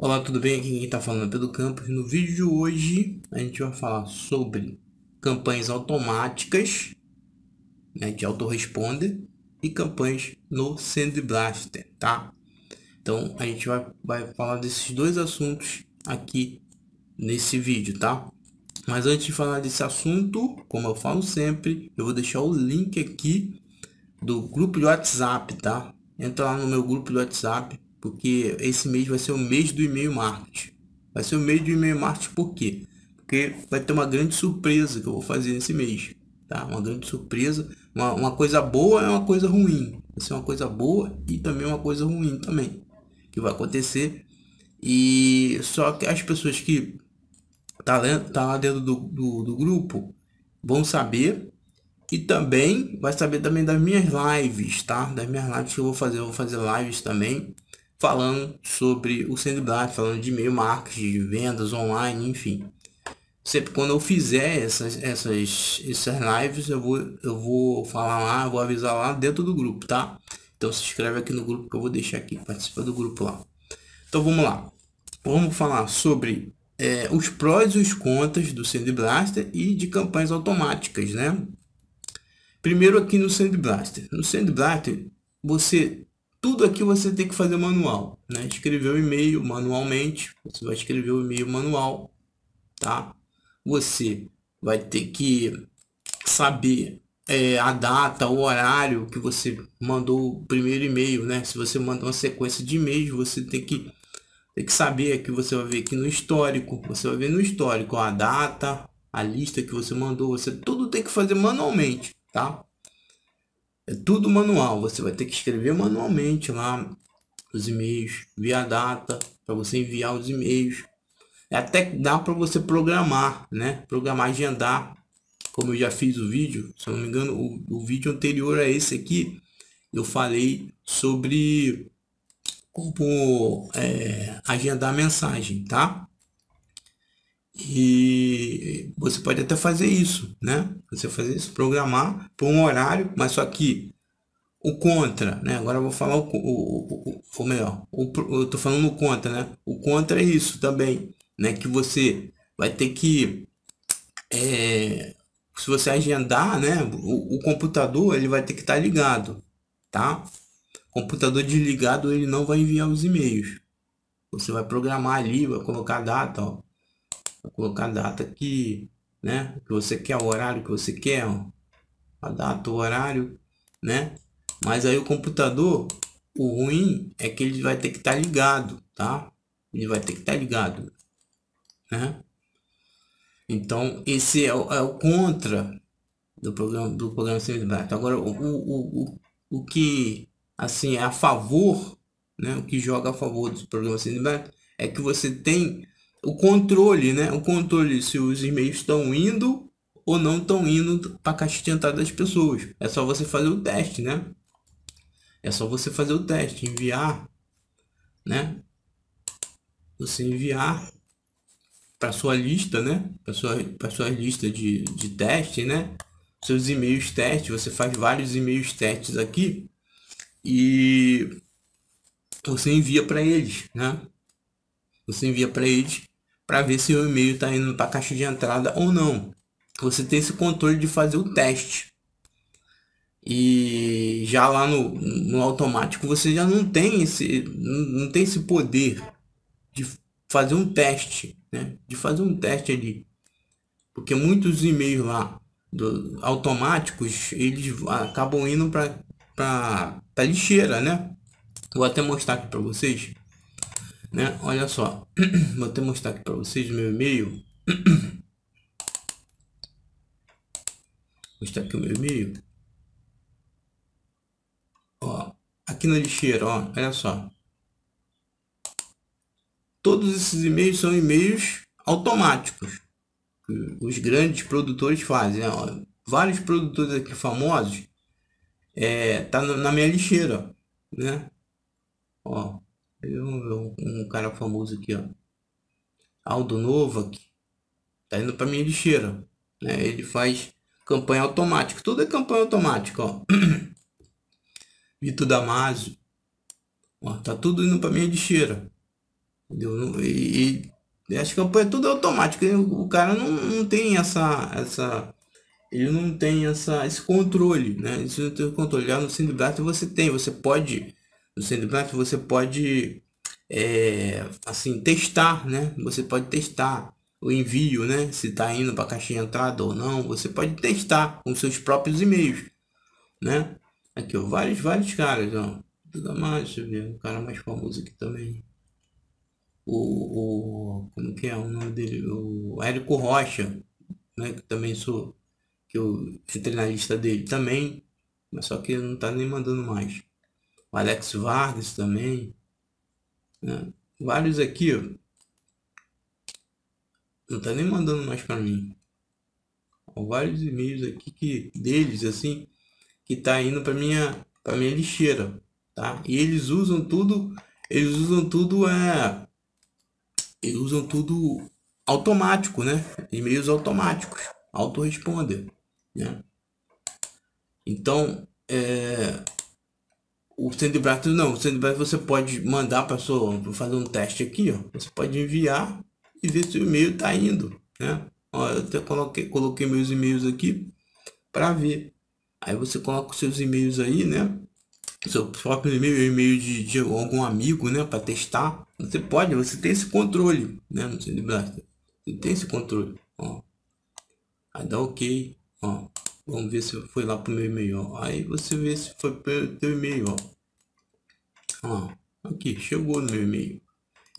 Olá, tudo bem? Aqui quem está falando é Pedro Campos. No vídeo de hoje a gente vai falar sobre campanhas automáticas né, de autoresponder e campanhas no Sandblaster, tá? Então a gente vai, vai falar desses dois assuntos aqui nesse vídeo, tá? Mas antes de falar desse assunto, como eu falo sempre, eu vou deixar o link aqui do grupo de WhatsApp, tá? Entra lá no meu grupo de WhatsApp porque esse mês vai ser o mês do e-mail marketing. Vai ser o mês do e-mail marketing por quê? Porque vai ter uma grande surpresa que eu vou fazer nesse mês, tá? Uma grande surpresa, uma, uma coisa boa é uma coisa ruim. Vai ser uma coisa boa e também uma coisa ruim também, que vai acontecer. E só que as pessoas que tá, tá lá dentro do, do, do grupo vão saber e também vai saber também das minhas lives, tá? Das minhas lives que eu vou fazer. Eu vou fazer lives também falando sobre o Sandblast, falando de e-mail marketing, de vendas online, enfim. Sempre quando eu fizer essas, essas, essas lives, eu vou, eu vou falar lá, vou avisar lá dentro do grupo, tá? Então se inscreve aqui no grupo que eu vou deixar aqui, participa do grupo lá. Então vamos lá. Vamos falar sobre é, os prós e os contras do Sandblaster e de campanhas automáticas, né? Primeiro aqui no Sandblaster. No Sandblaster, você tudo aqui você tem que fazer manual, né? Escrever o e-mail manualmente, você vai escrever o e-mail manual, tá? Você vai ter que saber é, a data, o horário que você mandou o primeiro e-mail, né? Se você manda uma sequência de e-mails, você tem que tem que saber que você vai ver aqui no histórico, você vai ver no histórico a data, a lista que você mandou, você tudo tem que fazer manualmente, tá? É tudo manual. Você vai ter que escrever manualmente lá os e-mails, via data, para você enviar os e-mails. Até dá para você programar, né? Programar, agendar. Como eu já fiz o vídeo, se eu não me engano, o, o vídeo anterior a esse aqui, eu falei sobre como é, agendar mensagem, tá? E você pode até fazer isso, né? Você fazer isso, programar por um horário, mas só que o contra, né? Agora eu vou falar o, o, o, o melhor, o, eu tô falando o contra, né? O contra é isso também, né? Que você vai ter que, é, se você agendar, né? O, o computador ele vai ter que estar tá ligado, tá? computador desligado ele não vai enviar os e-mails. Você vai programar ali, vai colocar a data, ó colocar a data que, né, que você quer, o horário que você quer, ó, a data, o horário, né? Mas aí o computador, o ruim é que ele vai ter que estar tá ligado, tá? Ele vai ter que estar tá ligado, né? Então, esse é o, é o contra do programa do programa Semibrata. Agora, o, o, o, o que, assim, é a favor, né? O que joga a favor do programa Semibrata é que você tem o controle, né? O controle se os e-mails estão indo ou não estão indo para a caixa de entrada das pessoas. É só você fazer o teste, né? É só você fazer o teste, enviar, né? Você enviar para sua lista, né? Para sua para sua lista de, de teste, né? Seus e-mails teste, você faz vários e-mails testes aqui e você envia para eles, né? Você envia para eles para ver se o e-mail está indo para a caixa de entrada ou não. Você tem esse controle de fazer o teste. E já lá no, no automático você já não tem esse não tem esse poder de fazer um teste, né? De fazer um teste ali. Porque muitos e-mails lá do, automáticos, eles acabam indo para para lixeira, né? Vou até mostrar aqui para vocês né? Olha só, vou até mostrar aqui para vocês meu e-mail. mostrar aqui o meu e-mail. Ó, aqui na lixeira, ó, olha só. Todos esses e-mails são e-mails automáticos. os grandes produtores fazem. Ó, vários produtores aqui famosos é, tá na minha lixeira, né? Ó, um, um cara famoso aqui, ó. Aldo Novak. Tá indo pra minha lixeira. Né? Ele faz campanha automática. Tudo é campanha automática, ó. Vitor Damasio. Ó, tá tudo indo pra minha lixeira. Entendeu? E, e as campanhas tudo automático. O cara não, não tem essa, essa. Ele não tem essa, esse controle, né? Tem controle. Já no Sandblast você tem, você pode. No Sandblast você pode é, assim, testar, né? Você pode testar o envio, né? Se está indo para caixinha de entrada ou não. Você pode testar com seus próprios e-mails, né? Aqui, ó, vários, vários caras, ó. Tudo mais, deixa eu ver, um cara mais famoso aqui também. O, o como que é o nome dele? O Érico Rocha, né? Que também sou, que eu entrei na lista dele também, mas só que não tá nem mandando mais. O Alex Vargas também, né? Vários aqui, ó. Não tá nem mandando mais para mim. Ó, vários e-mails aqui que deles assim que tá indo para minha para minha lixeira, tá? E eles usam tudo, eles usam tudo é eles usam tudo automático, né? E-mails automáticos, autoresponder, né? Então, é, o Sandblast não, o Sandblast você pode mandar para pessoa fazer um teste aqui, ó. Você pode enviar e ver se o e-mail está indo, né? Ó, eu até coloquei, coloquei meus e-mails aqui para ver. Aí você coloca os seus e-mails aí, né? Seu próprio e-mail, e-mail de, de algum amigo, né? Para testar. Você pode, você tem esse controle, né? No Sandblast. Você tem esse controle, ó. Aí dá ok, ó. Vamos ver se foi lá pro meu e-mail, ó. Aí você vê se foi pro teu e-mail, ó. Ó, aqui, chegou no meu e-mail.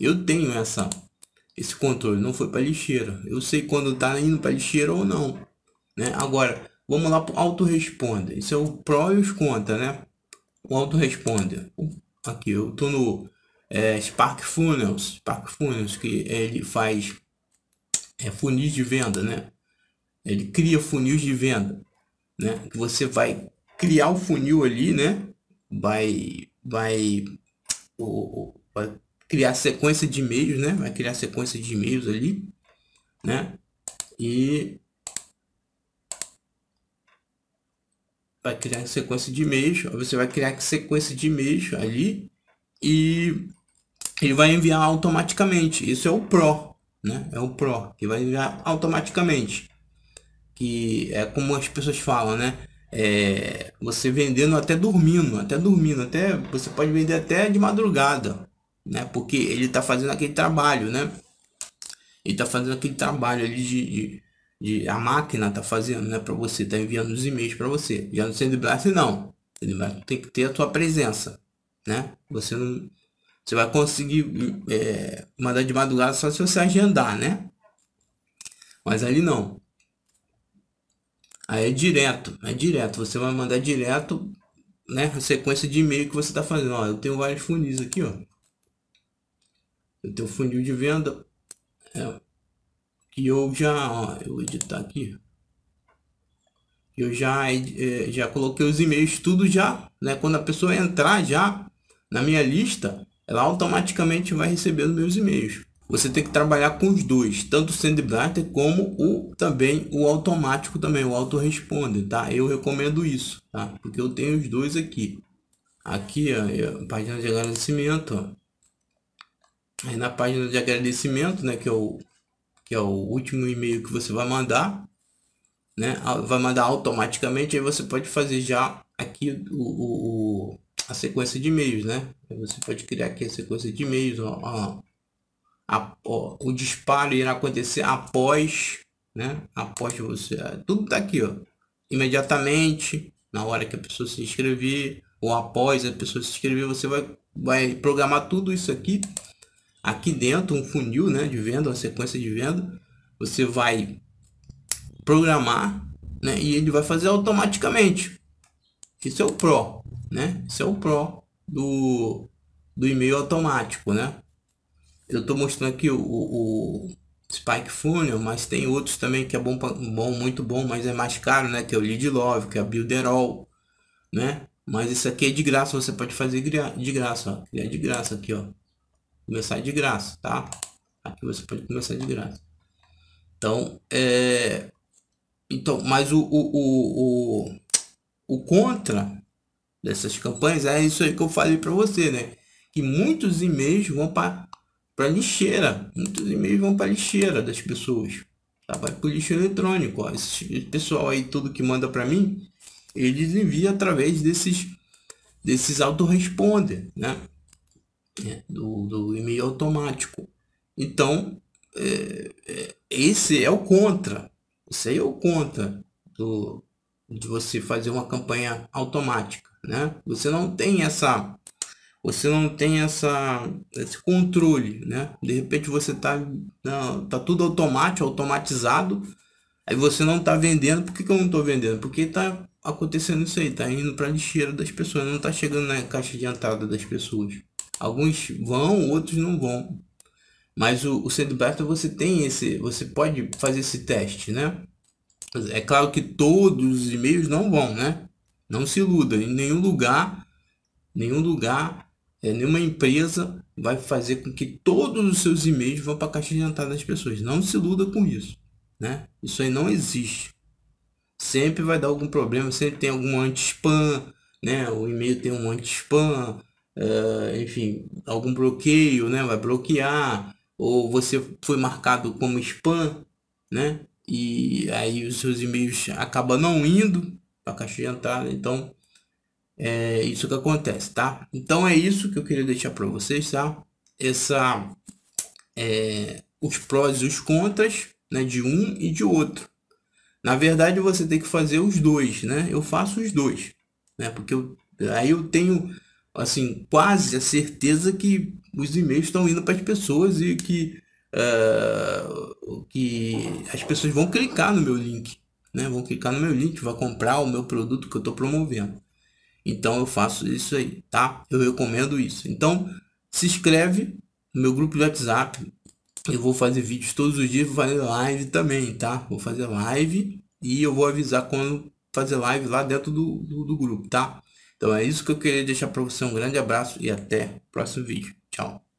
Eu tenho essa esse controle, não foi para lixeira. Eu sei quando tá indo para lixeira ou não, né? Agora, vamos lá pro autoresponder. Isso é o pró e os contra, né? O autoresponder. Aqui, eu tô no é, Spark Funnels, Spark Funnels, que ele faz é, funis de venda, né? Ele cria funis de venda né? Que você vai criar o funil ali, né? Vai, vai, o, vai criar sequência de e-mails, né? Vai criar sequência de e-mails ali, né? E vai criar sequência de e-mails. Você vai criar sequência de e-mails ali e ele vai enviar automaticamente. Isso é o Pro, né? É o Pro que vai enviar automaticamente que é como as pessoas falam, né? É, você vendendo até dormindo, até dormindo, até você pode vender até de madrugada, né? Porque ele está fazendo aquele trabalho, né? Ele está fazendo aquele trabalho ali de, de, de a máquina está fazendo, né? Para você, está enviando os e-mails para você. Já no Sandblast não, Sandblast tem que ter a sua presença, né? Você não, você vai conseguir é, mandar de madrugada só se você agendar, né? Mas ali não. Aí é direto, é direto. Você vai mandar direto, né? A sequência de e-mail que você está fazendo. Ó, eu tenho vários funis aqui, ó. Eu tenho funil de venda. É, que eu já, ó, eu vou editar aqui. Eu já, é, já coloquei os e-mails tudo já, né? Quando a pessoa entrar já na minha lista, ela automaticamente vai receber os meus e-mails você tem que trabalhar com os dois, tanto o Sandblaster como o também o automático também, o autoresponder, tá? Eu recomendo isso, tá? Porque eu tenho os dois aqui. Aqui, ó, é a página de agradecimento, ó. Aí na página de agradecimento, né, que é o que é o último e-mail que você vai mandar, né? Vai mandar automaticamente, aí você pode fazer já aqui o, o a sequência de e-mails, né? Você pode criar aqui a sequência de e-mails, ó, ó a, ó, o disparo irá acontecer após, né? Após você, tudo tá aqui, ó, imediatamente na hora que a pessoa se inscrever ou após a pessoa se inscrever, você vai vai programar tudo isso aqui aqui dentro um funil, né, de venda, uma sequência de venda. Você vai programar, né, e ele vai fazer automaticamente. Isso é o Pro, né? Isso é o Pro do do e-mail automático, né? Eu estou mostrando aqui o, o, Spike Funnel, mas tem outros também que é bom, bom, muito bom, mas é mais caro, né? Que é o Lead Love, que é a Builderall, né? Mas isso aqui é de graça, você pode fazer de graça, ó. É de graça aqui, ó. Começar de graça, tá? Aqui você pode começar de graça. Então, é... Então, mas o, o, o, o, o contra dessas campanhas é isso aí que eu falei para você, né? Que muitos e-mails vão para para lixeira. Muitos e-mails vão para lixeira das pessoas. Tá? Vai para o lixo eletrônico. Ó. Esse pessoal aí, tudo que manda para mim, eles enviam através desses, desses autoresponder, né? É, do, do e-mail automático. Então, é, é, esse é o contra. Esse aí é o contra do, de você fazer uma campanha automática, né? Você não tem essa você não tem essa esse controle, né? De repente você tá não, tá tudo automático, automatizado, aí você não tá vendendo. Por que, que eu não tô vendendo? Porque tá acontecendo isso aí, tá indo para lixeira das pessoas, não tá chegando na caixa de entrada das pessoas. Alguns vão, outros não vão. Mas o, o Sandblaster você tem esse, você pode fazer esse teste, né? É claro que todos os e-mails não vão, né? Não se iluda, em nenhum lugar, nenhum lugar é, nenhuma empresa vai fazer com que todos os seus e-mails vão para a caixa de entrada das pessoas. Não se iluda com isso. Né? Isso aí não existe. Sempre vai dar algum problema, sempre tem algum anti-spam, né? o e-mail tem um anti-spam, uh, enfim, algum bloqueio, né? vai bloquear, ou você foi marcado como spam, né? e aí os seus e-mails acabam não indo para a caixa de entrada. Então, é isso que acontece, tá? Então é isso que eu queria deixar para vocês, tá? Essa, é, os prós e os contras, né, de um e de outro. Na verdade, você tem que fazer os dois, né? Eu faço os dois, né? Porque eu, aí eu tenho, assim, quase a certeza que os e-mails estão indo para as pessoas e que, uh, que as pessoas vão clicar no meu link, né? Vão clicar no meu link, vai comprar o meu produto que eu estou promovendo. Então eu faço isso aí, tá? Eu recomendo isso. Então se inscreve no meu grupo de WhatsApp. Eu vou fazer vídeos todos os dias, vou fazer live também, tá? Vou fazer live e eu vou avisar quando fazer live lá dentro do, do, do grupo, tá? Então é isso que eu queria deixar para você. Um grande abraço e até o próximo vídeo. Tchau.